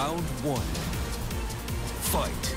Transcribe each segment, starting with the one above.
Round one. Fight.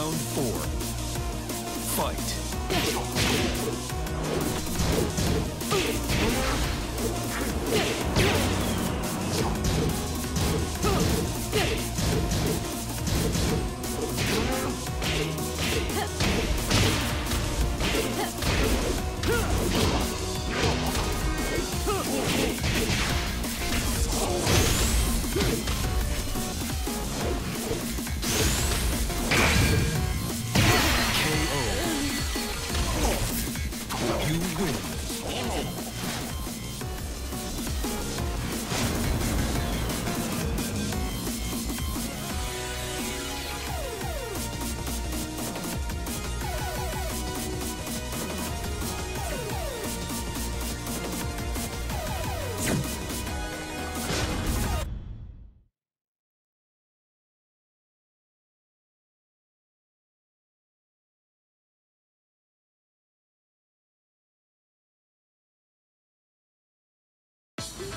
Round four. Fight.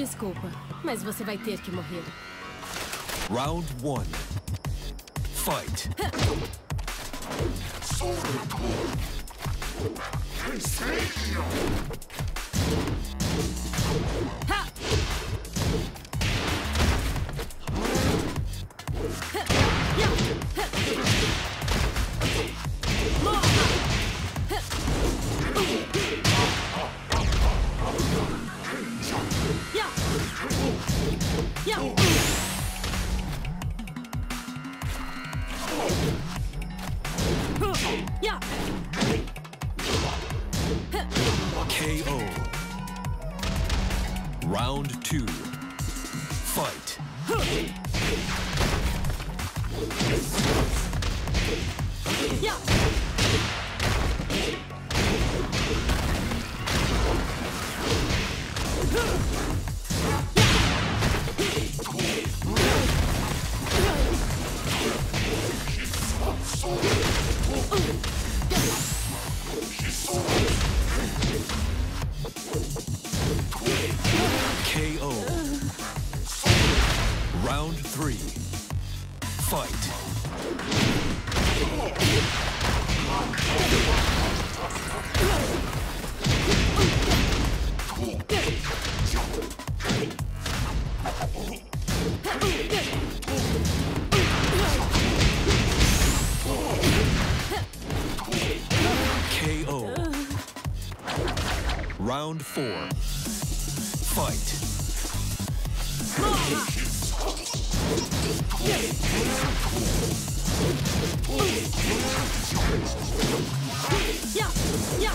Desculpa, mas você vai ter que morrer. Round one. Fight. Ha! Oh! Round four. Fight. Ya! Ya!